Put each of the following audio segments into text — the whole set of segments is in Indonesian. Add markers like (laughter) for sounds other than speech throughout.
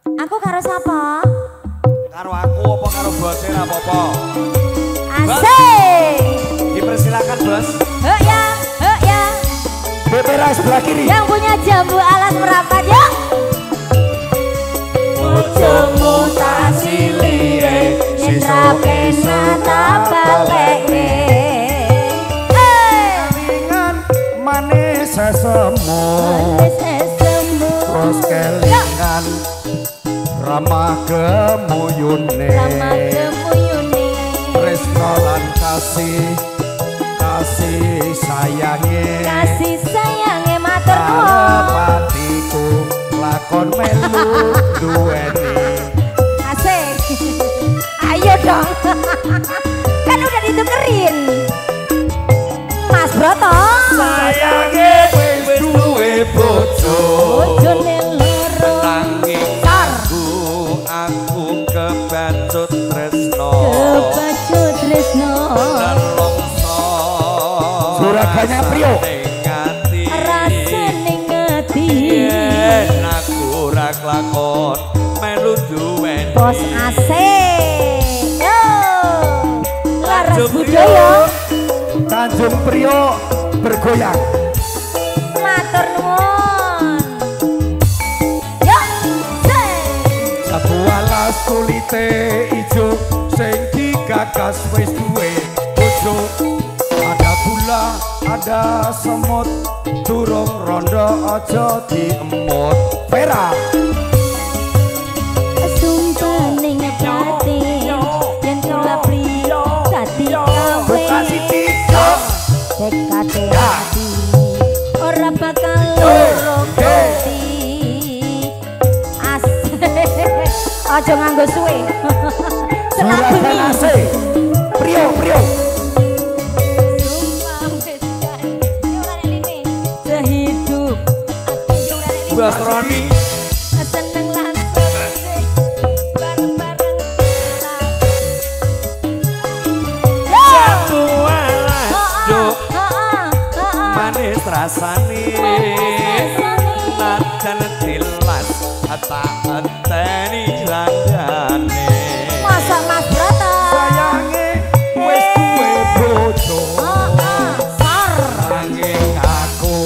Aku karo sapa? Karo aku apa karo bos ora apa-apa. Asik. Dipersilakan, Bos. Hek ya, hek ya. Bebera sebelah kiri. Yang punya jambu alas merapat yuk. Bojomu tak silire, Yen rapena tak balekne. Manis sesemu. manis sesemu. Terus kelingan ramah gemuyune. Kemuyune. Tresno lan kasih kasih sayange Kasih sayange matur nuwun. Karepatiku lakon melu duweni Asik. Ayo dong. (laughs) kan udah ditukerin. Mas Broto. Sayange wis duwe bojo Bojone kelakon melu duweni. Bos asik. Yo. Tanjung budaya. Tanjung Priok bergoyang Matur nuwun. Yo. Sing. Sabu alas kulite ijo sing digagas wis duwe bojo ada gula ada semut durung rondo aja diemut Vera aja nganggo suwe. AC Prio Prio Roni. seneng asik bareng-bareng Satu alas manis rasane. Tak enteni landane. Masa Mas Broto? sayange wis duwe bojo Heeh, sor. Nanging aku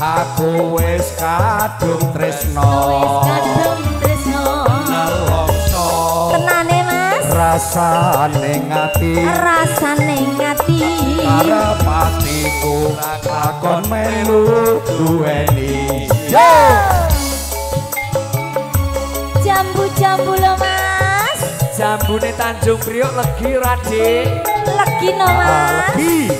aku wis kadung tresno Wis kadung tresno. nelongso Tenane Mas, rasane ngati rasane ngati. karepatiku lakon melu duweni Yo. Jambu-jambu lo Mas. Jambune Tanjung Priok legi ra, Dik. Legi no Mas. lagi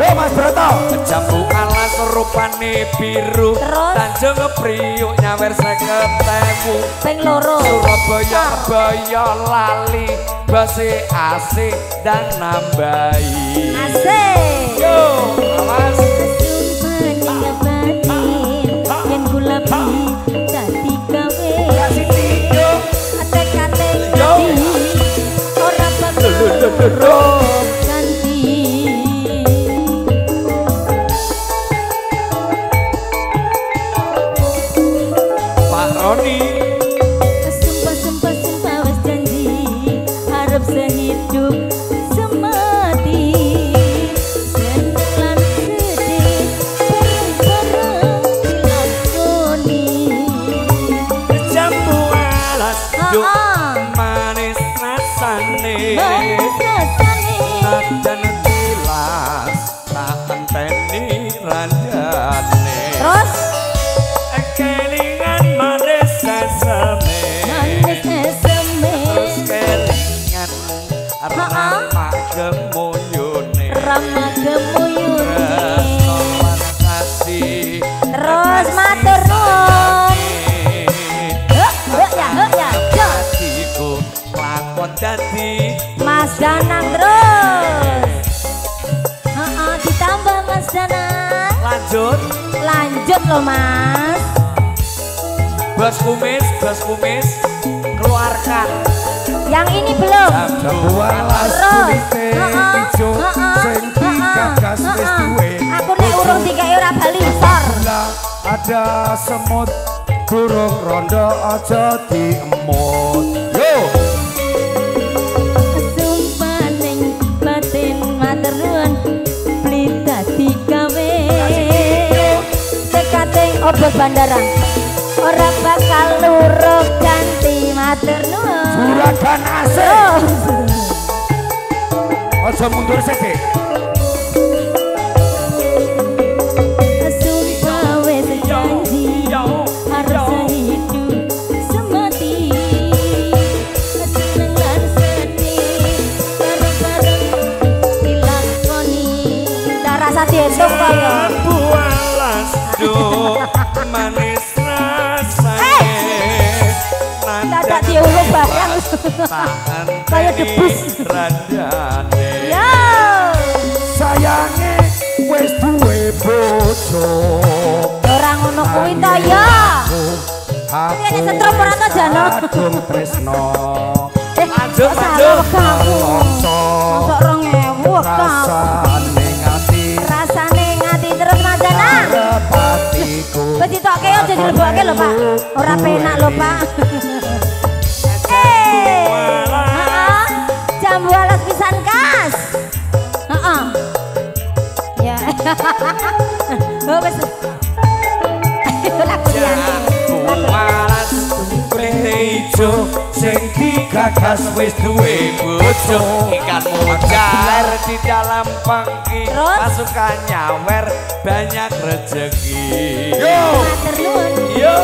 yo mas Broto Jambu alas rupane biru. Terus? Tanjung Priok nyawer seketemu. Ping loro. Surabaya Baya lali base asik dan nambahi. Asik. Yo, Mas. Roni. Sumpah sumpah sumpah wis janji. Harap sehidup seneng lan Mas Danang terus. Heeh, ditambah Mas Danang. lanjut. Lanjut loh Mas. bos kumis bos kumis. Keluarkan. Yang ini belum. Terus. wis duwe. Aku nek urung ora bali sor. Ada semut durung rondo aja diemut Obor bandara. Ora bakal luruk ganti matur nuwun. Juragan asik. Oh, aja mundur sithik Dadak diulung barang Kayak debus. Yo. Sayange wis duwe bojo. Ora ngono kuwi to ya aku Ini setrum ora to, Jano? kadung tresno. Eh, Lanjut, kok. Salah lanjut. macana arep atiku Wis ditokke aja dilebokke lho, Pak. Ora penak lho, Pak. Oh. Lagu ijo sing digagas wis duwe bojo. Ikanmu mengalir di dalam pangki pasukan nyawer banyak rezeki yo yo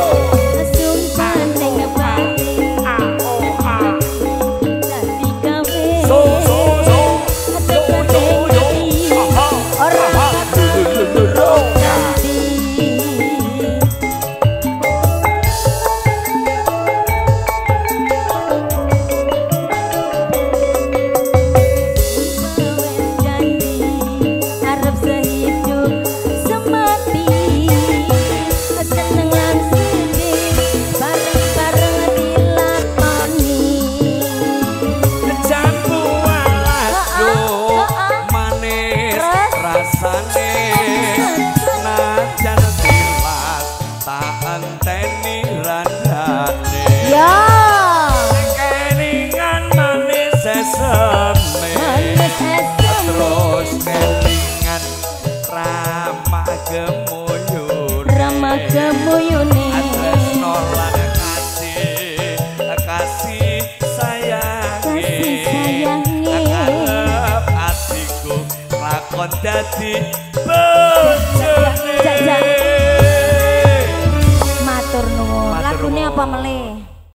dadi bojone. Matur nuwun. Lagune apa meleh